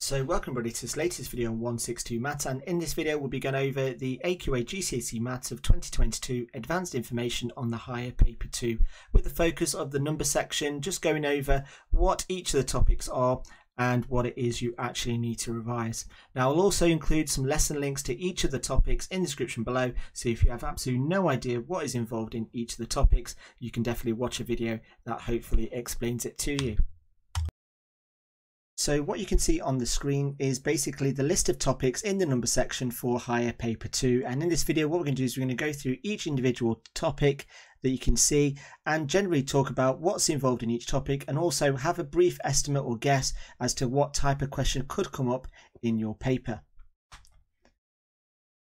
So welcome everybody to this latest video on 162 Maths and in this video we'll be going over the AQA GCSE Maths of 2022 Advanced Information on the Higher Paper 2 with the focus of the number section just going over what each of the topics are and what it is you actually need to revise. Now I'll also include some lesson links to each of the topics in the description below so if you have absolutely no idea what is involved in each of the topics you can definitely watch a video that hopefully explains it to you. So what you can see on the screen is basically the list of topics in the number section for higher paper 2 and in this video what we're going to do is we're going to go through each individual topic that you can see and generally talk about what's involved in each topic and also have a brief estimate or guess as to what type of question could come up in your paper.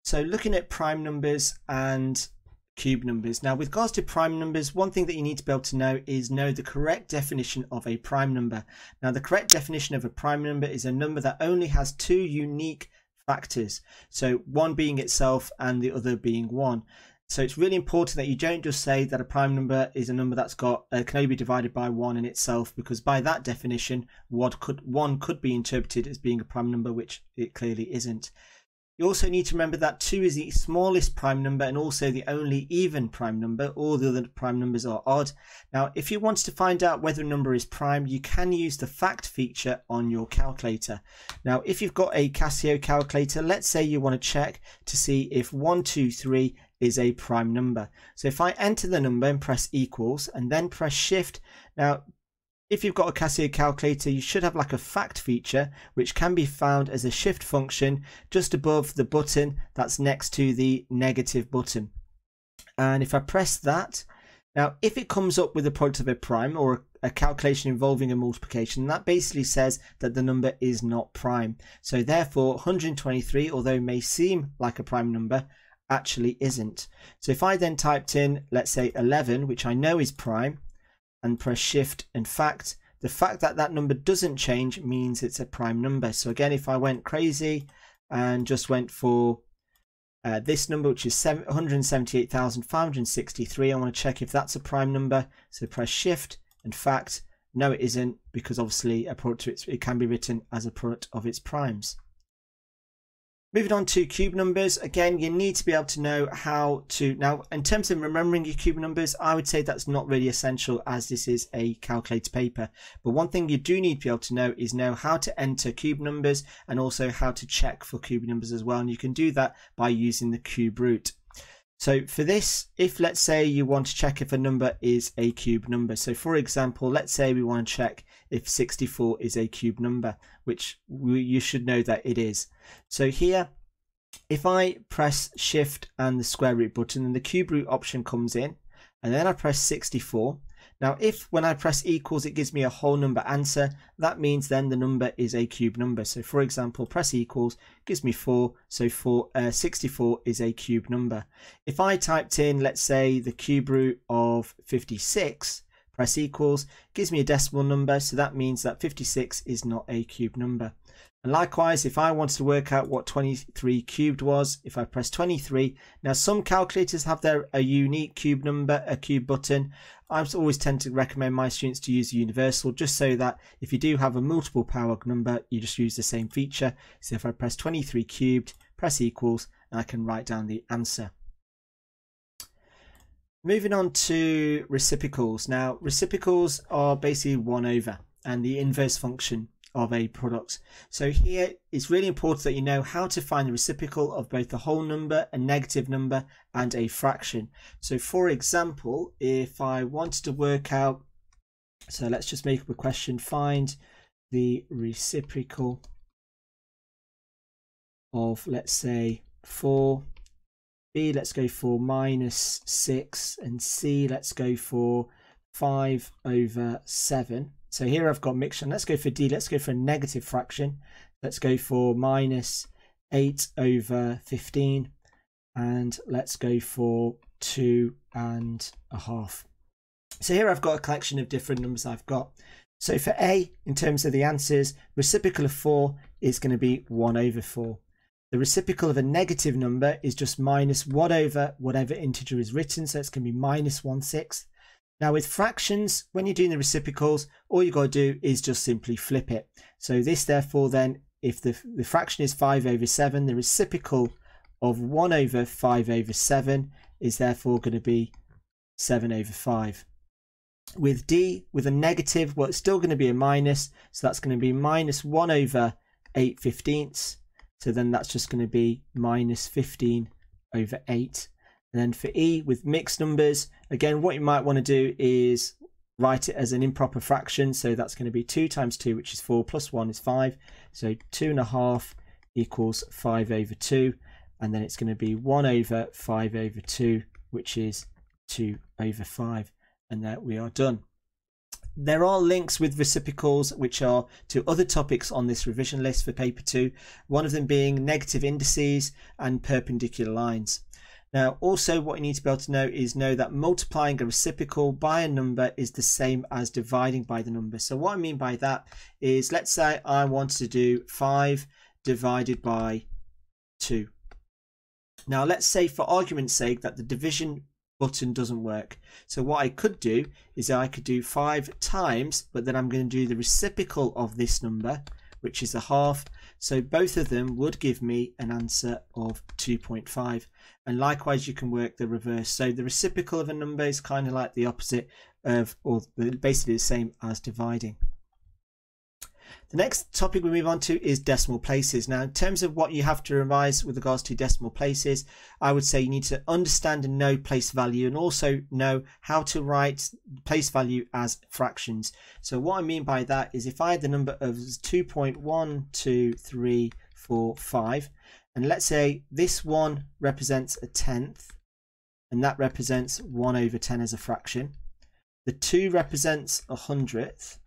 So looking at prime numbers and cube numbers. Now with regards to prime numbers, one thing that you need to be able to know is know the correct definition of a prime number. Now the correct definition of a prime number is a number that only has two unique factors. So one being itself and the other being one. So it's really important that you don't just say that a prime number is a number that's got uh, can only be divided by one in itself, because by that definition, what could one could be interpreted as being a prime number, which it clearly isn't. You also need to remember that 2 is the smallest prime number and also the only even prime number. All the other prime numbers are odd. Now, if you want to find out whether a number is prime, you can use the fact feature on your calculator. Now, if you've got a Casio calculator, let's say you want to check to see if 123 is a prime number. So if I enter the number and press equals and then press shift, now if you've got a Casio calculator, you should have like a fact feature, which can be found as a shift function just above the button that's next to the negative button. And if I press that, now if it comes up with the product of a prime or a calculation involving a multiplication, that basically says that the number is not prime. So therefore 123, although may seem like a prime number, actually isn't. So if I then typed in, let's say 11, which I know is prime, and press shift. And fact the fact that that number doesn't change means it's a prime number. So again if I went crazy and just went for uh, this number which is 178,563 I want to check if that's a prime number. So press shift. And fact no it isn't because obviously a product it can be written as a product of its primes Moving on to cube numbers, again, you need to be able to know how to, now in terms of remembering your cube numbers, I would say that's not really essential as this is a calculator paper. But one thing you do need to be able to know is know how to enter cube numbers and also how to check for cube numbers as well. And you can do that by using the cube root. So for this, if let's say you want to check if a number is a cube number. So for example, let's say we want to check if 64 is a cube number, which we, you should know that it is. So here, if I press shift and the square root button, then the cube root option comes in, and then I press 64. Now, if when I press equals, it gives me a whole number answer, that means then the number is a cube number. So for example, press equals, gives me 4, so for uh, 64 is a cube number. If I typed in, let's say, the cube root of 56, press equals, gives me a decimal number, so that means that 56 is not a cube number. And likewise, if I wanted to work out what 23 cubed was, if I press 23, now some calculators have their a unique cube number, a cube button. I always tend to recommend my students to use universal just so that if you do have a multiple power number, you just use the same feature. So if I press 23 cubed, press equals, and I can write down the answer. Moving on to reciprocals. Now, reciprocals are basically 1 over and the inverse function of a product. So here it's really important that you know how to find the reciprocal of both the whole number, a negative number, and a fraction. So for example, if I wanted to work out, so let's just make up a question, find the reciprocal of, let's say, 4, B, let's go for minus 6, and C, let's go for 5 over 7. So here I've got mixture. Let's go for D. Let's go for a negative fraction. Let's go for minus 8 over 15. And let's go for 2 and a half. So here I've got a collection of different numbers I've got. So for A, in terms of the answers, reciprocal of 4 is going to be 1 over 4. The reciprocal of a negative number is just minus 1 over whatever integer is written. So it's going to be minus 1 sixth. Now with fractions, when you're doing the reciprocals, all you've got to do is just simply flip it. So this therefore then if the, the fraction is 5 over 7, the reciprocal of 1 over 5 over 7 is therefore going to be 7 over 5. With d, with a negative, well, it's still going to be a minus, so that's going to be minus 1 over 8 fifteenths. So then that's just going to be minus 15 over 8. And then for e, with mixed numbers, again, what you might want to do is write it as an improper fraction. So that's going to be 2 times 2, which is 4, plus 1 is 5. So 2.5 equals 5 over 2. And then it's going to be 1 over 5 over 2, which is 2 over 5. And there we are done. There are links with reciprocals which are to other topics on this revision list for paper 2, one of them being negative indices and perpendicular lines. Now, also what you need to be able to know is know that multiplying a reciprocal by a number is the same as dividing by the number. So what I mean by that is, let's say I want to do 5 divided by 2. Now, let's say for argument's sake that the division button doesn't work. So what I could do is I could do 5 times, but then I'm going to do the reciprocal of this number, which is a half. So both of them would give me an answer of 2.5 and likewise you can work the reverse. So the reciprocal of a number is kind of like the opposite of or basically the same as dividing the next topic we move on to is decimal places. Now, in terms of what you have to revise with regards to decimal places, I would say you need to understand and know place value and also know how to write place value as fractions. So what I mean by that is if I had the number of 2.12345 and let's say this one represents a tenth, and that represents 1 over 10 as a fraction. The 2 represents a hundredth.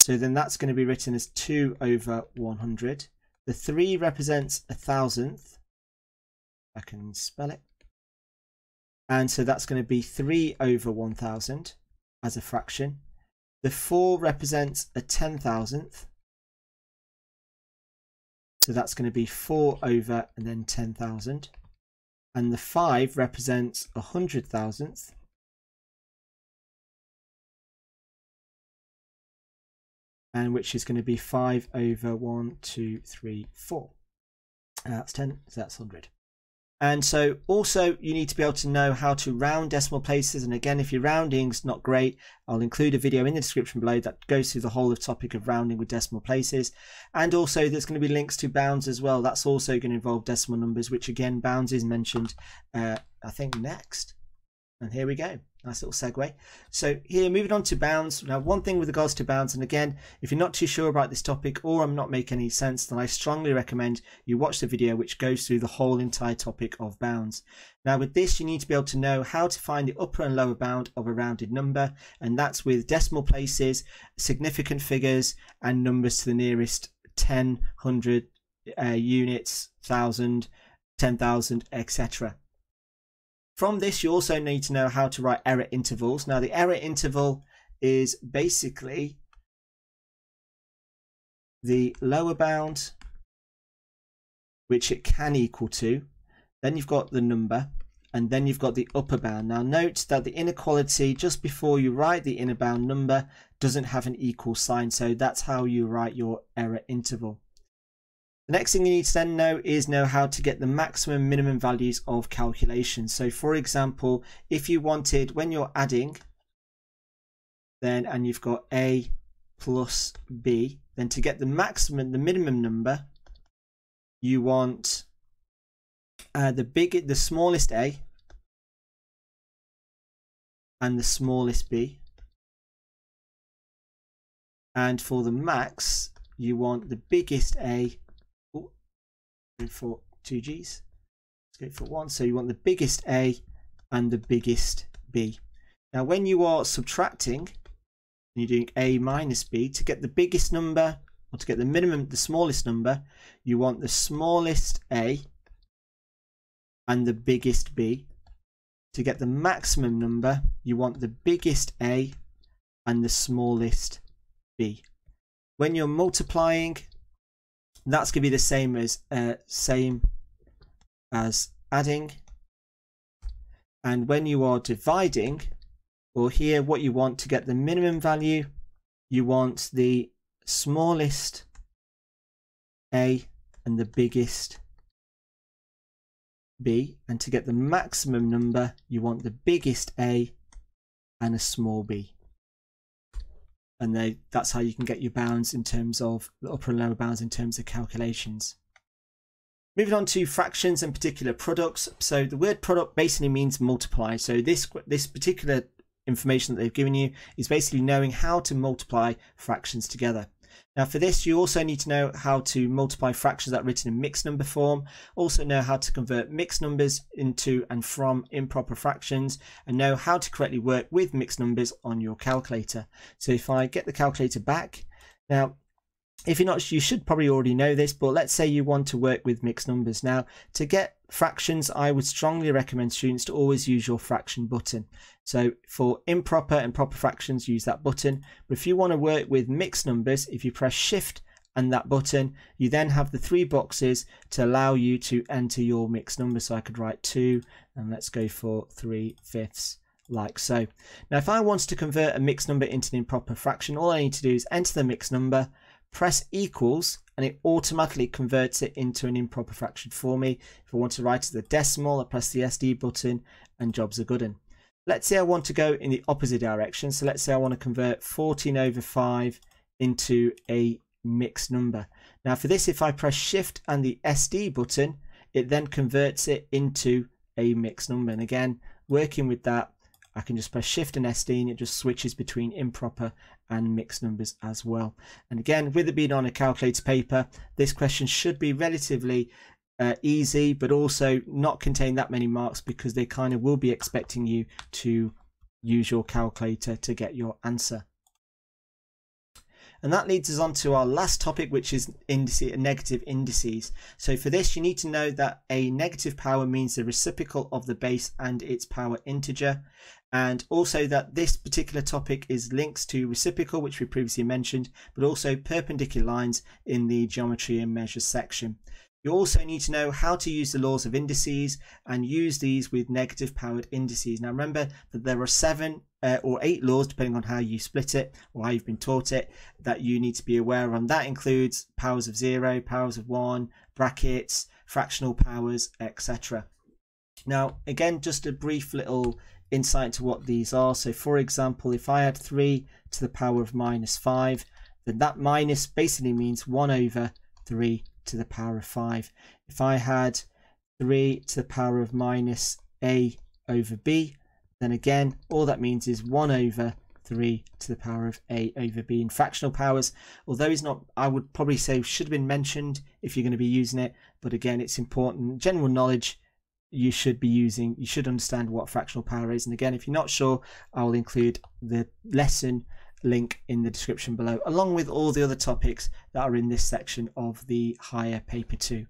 So then that's going to be written as 2 over 100. The 3 represents a thousandth. I can spell it. And so that's going to be 3 over 1000 as a fraction. The 4 represents a ten thousandth. So that's going to be 4 over and then 10,000. And the 5 represents a hundred thousandth. And which is going to be 5 over 1, 2, 3, 4. Uh, that's 10, so that's 100. And so also you need to be able to know how to round decimal places. And again, if your rounding's not great, I'll include a video in the description below that goes through the whole of topic of rounding with decimal places. And also there's going to be links to bounds as well. That's also going to involve decimal numbers, which again, bounds is mentioned, uh, I think next. And here we go. Nice little segue. So here, moving on to bounds. Now, one thing with regards to bounds, and again, if you're not too sure about this topic or I'm not making any sense, then I strongly recommend you watch the video which goes through the whole entire topic of bounds. Now, with this, you need to be able to know how to find the upper and lower bound of a rounded number, and that's with decimal places, significant figures, and numbers to the nearest 10, 100 uh, units, 1,000, 10,000, etc. From this, you also need to know how to write error intervals. Now, the error interval is basically the lower bound, which it can equal to. Then you've got the number, and then you've got the upper bound. Now, note that the inequality just before you write the inner bound number doesn't have an equal sign. So that's how you write your error interval. The next thing you need to then know is know how to get the maximum minimum values of calculation. So for example, if you wanted, when you're adding, then and you've got A plus B, then to get the maximum, the minimum number, you want uh, the big, the smallest A and the smallest B. And for the max, you want the biggest A for two G's. Let's go for one. So you want the biggest A and the biggest B. Now when you are subtracting, you're doing A minus B, to get the biggest number, or to get the minimum, the smallest number, you want the smallest A and the biggest B. To get the maximum number, you want the biggest A and the smallest B. When you're multiplying, that's going to be the same as uh, same as adding and when you are dividing or here what you want to get the minimum value you want the smallest A and the biggest B. And to get the maximum number, you want the biggest A and a small b. And they, that's how you can get your bounds in terms of the upper and lower bounds in terms of calculations. Moving on to fractions and particular products. So the word product basically means multiply. So this, this particular information that they've given you is basically knowing how to multiply fractions together. Now for this, you also need to know how to multiply fractions that are written in mixed number form, also know how to convert mixed numbers into and from improper fractions, and know how to correctly work with mixed numbers on your calculator. So if I get the calculator back, now if you're not, you should probably already know this, but let's say you want to work with mixed numbers. Now, to get fractions, I would strongly recommend students to always use your fraction button. So for improper and proper fractions, use that button. But if you want to work with mixed numbers, if you press shift and that button, you then have the three boxes to allow you to enter your mixed number. So I could write two and let's go for three fifths like so. Now, if I want to convert a mixed number into an improper fraction, all I need to do is enter the mixed number press equals and it automatically converts it into an improper fraction for me. If I want to write as a decimal, I press the SD button and jobs are good. In. Let's say I want to go in the opposite direction. So let's say I want to convert 14 over 5 into a mixed number. Now for this, if I press shift and the SD button, it then converts it into a mixed number. And again, working with that, I can just press shift and SD and it just switches between improper and mixed numbers as well. And again, with it being on a calculator paper, this question should be relatively uh, easy, but also not contain that many marks because they kind of will be expecting you to use your calculator to get your answer. And that leads us on to our last topic, which is indice, negative indices. So for this, you need to know that a negative power means the reciprocal of the base and its power integer and also that this particular topic is links to reciprocal which we previously mentioned but also perpendicular lines in the geometry and measure section. You also need to know how to use the laws of indices and use these with negative powered indices. Now remember that there are seven uh, or eight laws depending on how you split it or how you've been taught it that you need to be aware of. That includes powers of zero, powers of one, brackets, fractional powers, etc. Now again just a brief little insight into what these are. So for example, if I add 3 to the power of minus 5, then that minus basically means 1 over 3 to the power of 5. If I had 3 to the power of minus a over b, then again, all that means is 1 over 3 to the power of a over b in fractional powers. Although it's not, I would probably say should have been mentioned if you're going to be using it. But again, it's important. General knowledge you should be using, you should understand what fractional power is. And again, if you're not sure, I'll include the lesson link in the description below, along with all the other topics that are in this section of the higher paper 2.